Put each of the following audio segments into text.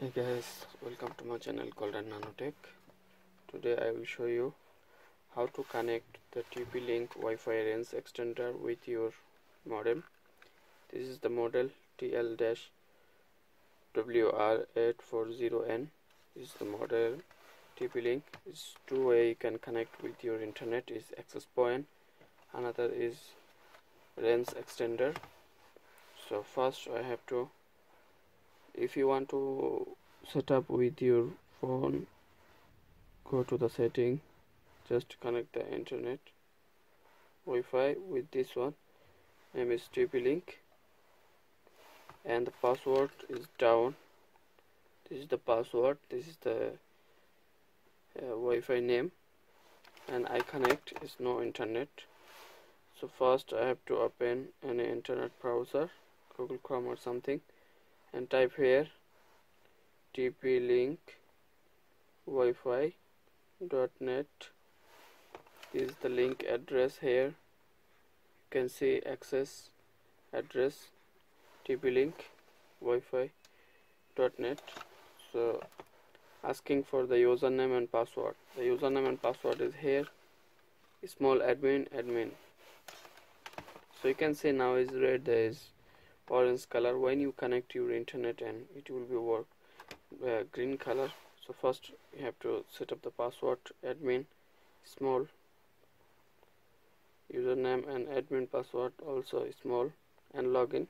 hey guys welcome to my channel golden nanotech today i will show you how to connect the TP-Link Wi-Fi range extender with your modem. This is the model TL-WR840N this is the model TP-Link is two way you can connect with your internet is access point. Another is range extender. So first I have to if you want to set up with your phone go to the setting. Just connect the internet Wi-Fi with this one name is TP-Link and the password is down. This is the password. This is the uh, Wi-Fi name. And I connect. Is no internet. So first I have to open an internet browser Google Chrome or something and type here tp-link wi-fi net is the link address here. You can see access address tp-link wi-fi net. So asking for the username and password. The username and password is here. Small admin admin. So you can see now is red there is orange color. When you connect your internet and it will be work uh, green color. So first you have to set up the password admin small username and admin password also small and login.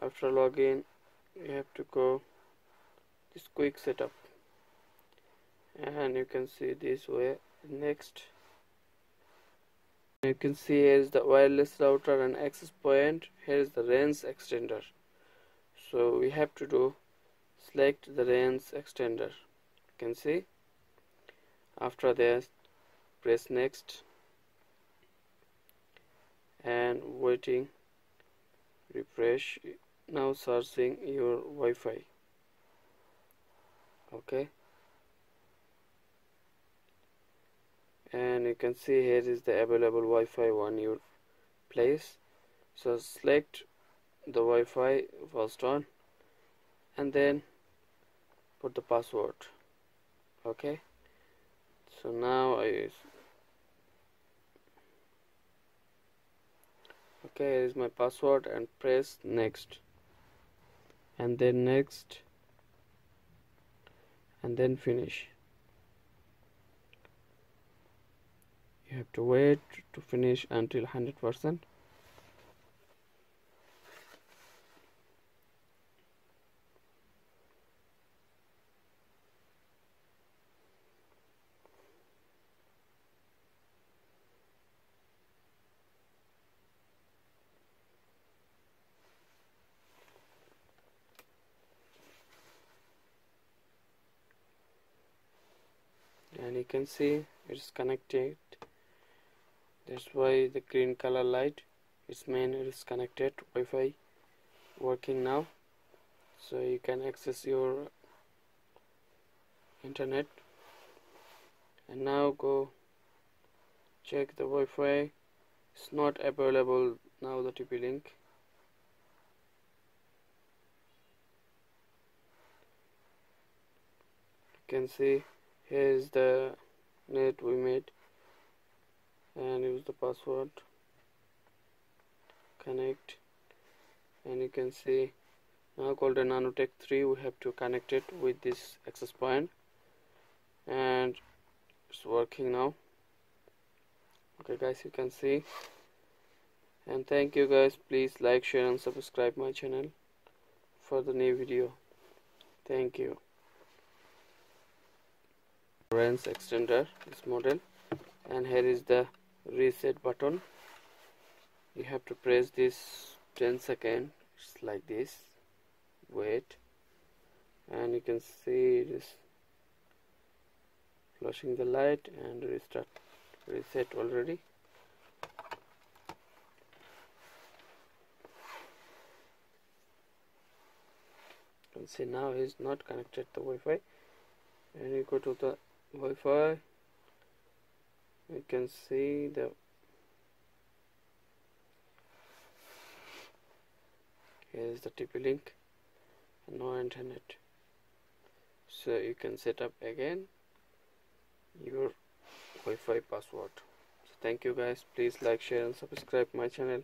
After login you have to go this quick setup. And you can see this way. Next you can see here is the wireless router and access point. Here is the range extender. So we have to do select the range extender. You can see. After that press next. And waiting. Refresh. Now searching your Wi-Fi. Okay and you can see here is the available Wi-Fi on your place. So select the Wi-Fi first one and then put the password. Okay? So now I use okay here is my password and press next. And then next. And then finish you have to wait to finish until 100 percent. And you can see it's connected that's why the green color light its main is connected Wi-Fi working now. So you can access your internet. And now go check the Wi-Fi. It's not available now the TP-Link you can see here is the net we made and use the password. Connect. And you can see now golden nanotech 3 we have to connect it with this access point. And it's working now. Okay guys you can see. And thank you guys. Please like share and subscribe my channel for the new video. Thank you. Range extender this model. And here is the reset button. You have to press this 10 second it's like this. Wait. And you can see this flashing the light and restart. Reset already. You can see now is not connected to Wi-Fi. And you go to the Wi-Fi you can see the here is the TP-Link no internet. So you can set up again your Wi-Fi password. So thank you guys. Please like share and subscribe my channel